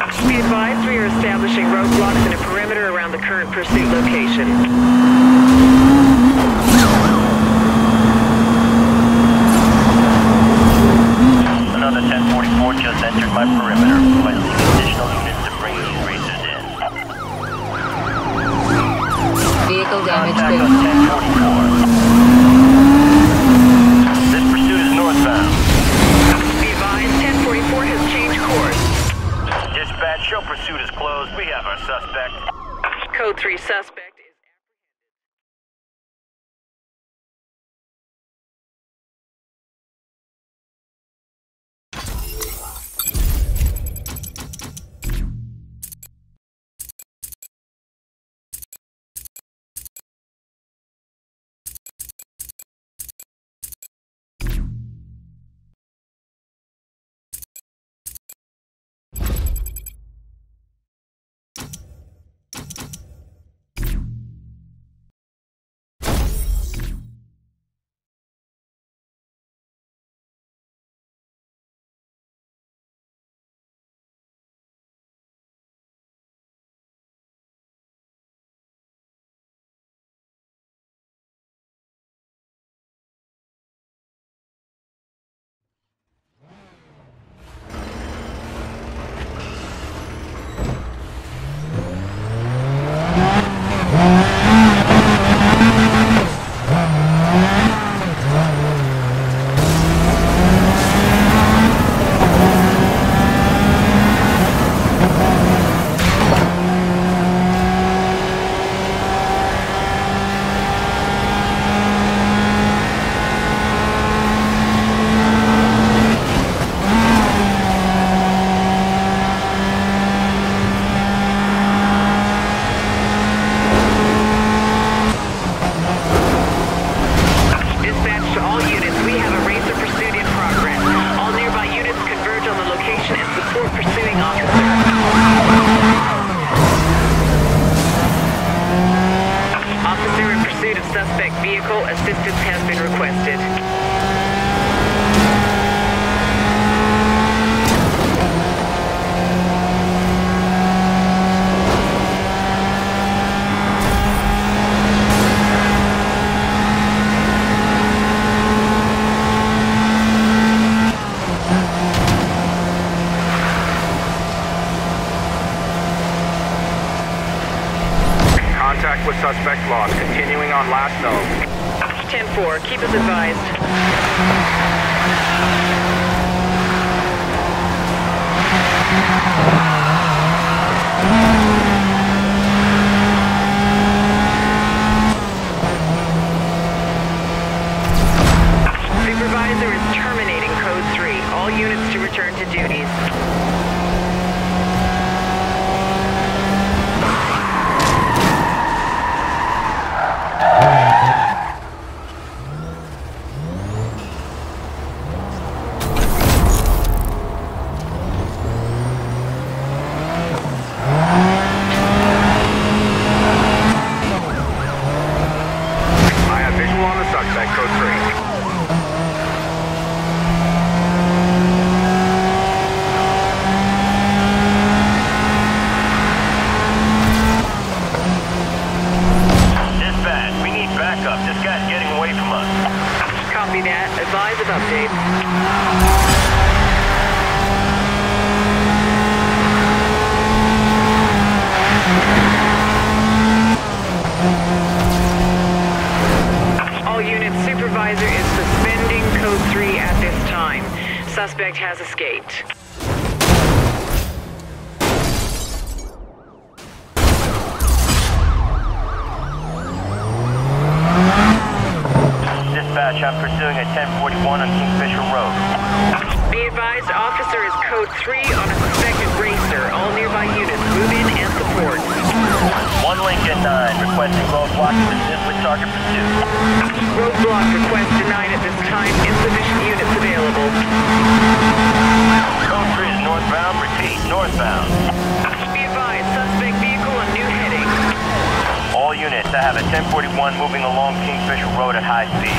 Be advised we are establishing roadblocks in a perimeter around the current pursuit location. Another 1044 just entered my perimeter. Requesting additional units to bring these racers in. Vehicle damage Contact on 1044. This pursuit is northbound. Be advised 1044 has changed course. Dispatch, show pursuit is closed. We have our suspect. Code 3 suspect suspect vehicle. Assistance has been requested. Contact with suspect lost. Continuing on last known. 10-4, keep us advised. Supervisor is terminating Code 3. All units to return to duties. I have visual on the suspect, code 3. Dispatch, we need backup. This guy's getting away from us. Copy that. Advise of updates. All units, supervisor is suspending code 3 at this time. Suspect has escaped. Dispatch, I'm pursuing a 1041 on Kingfisher Road. Be advised, officer is code 3 on a suspected racer. All nearby units move in and support. One Lincoln 9, requesting roadblock to assist with target pursuit. Roadblock request denied at this time. Insufficient units 41 moving along Kingfisher Road at high speed.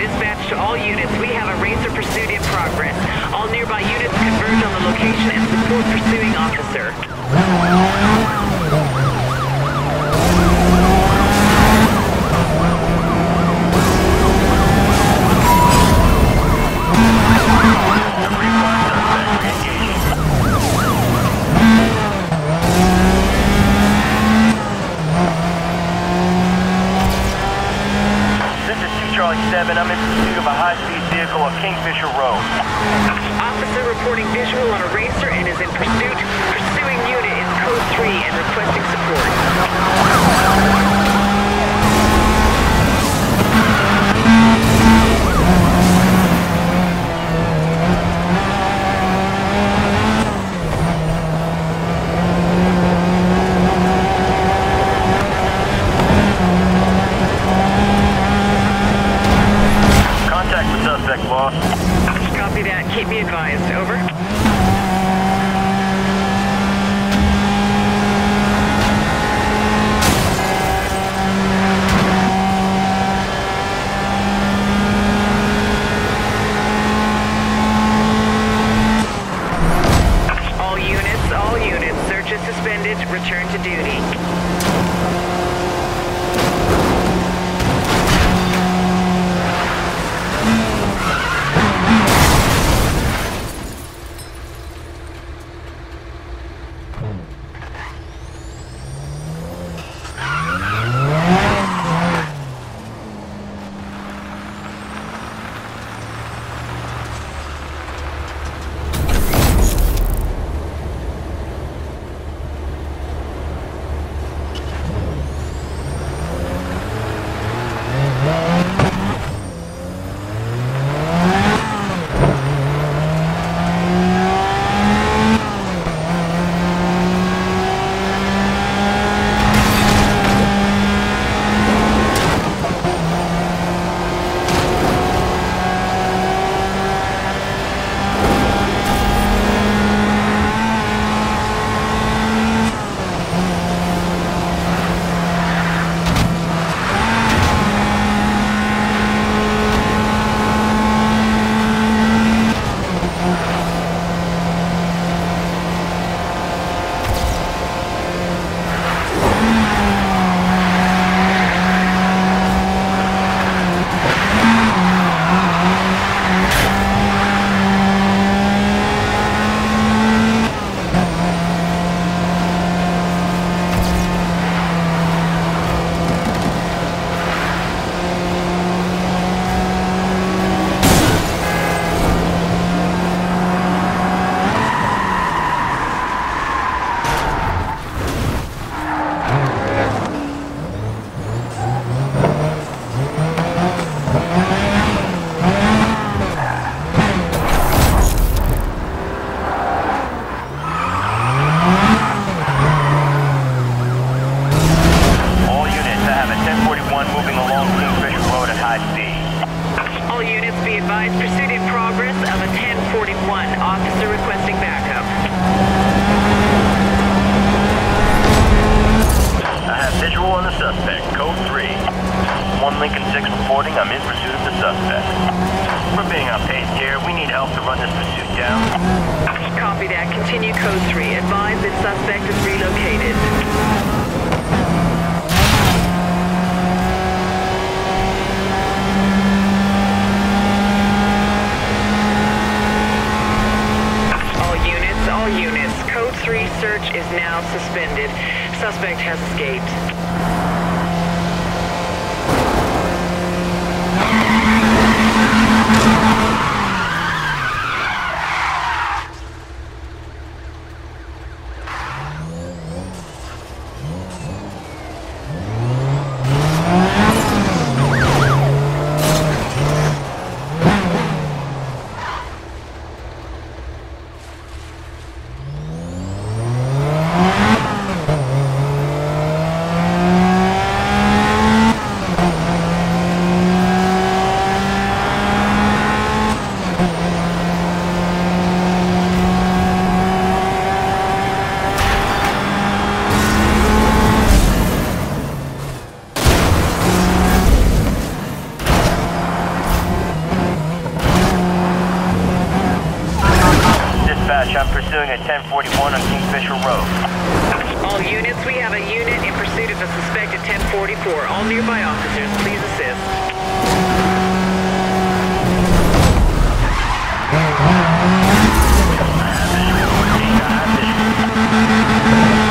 Dispatch to all units. We have a racer pursuit in progress. All nearby units converge on the location and support pursuing officer. Progress of a 1041. Officer requesting backup. I have visual on the suspect, code 3. 1 Lincoln 6 reporting I'm in pursuit of the suspect. We're being outpaced here. We need help to run this pursuit down. Copy that. Continue code 3. Advise that suspect is relocated. All units, all units. Code 3 search is now suspended. Suspect has escaped. Pursuing at 1041 on Kingfisher Road. All units, we have a unit in pursuit of a suspect at 1044. All nearby officers, please assist. We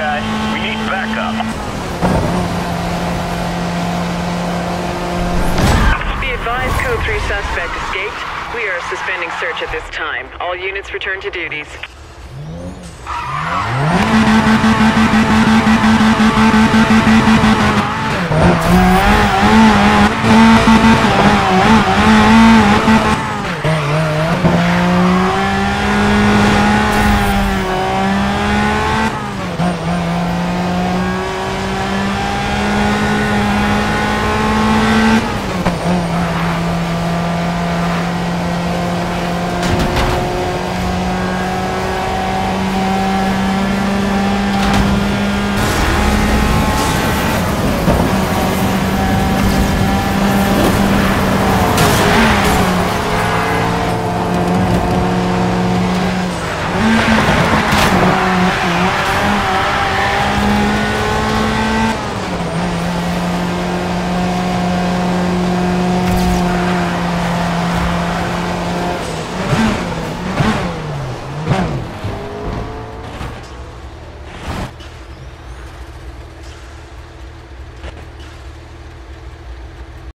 guy? We need backup. Be advised, Code 3 suspect escaped. We are suspending search at this time. All units return to duties.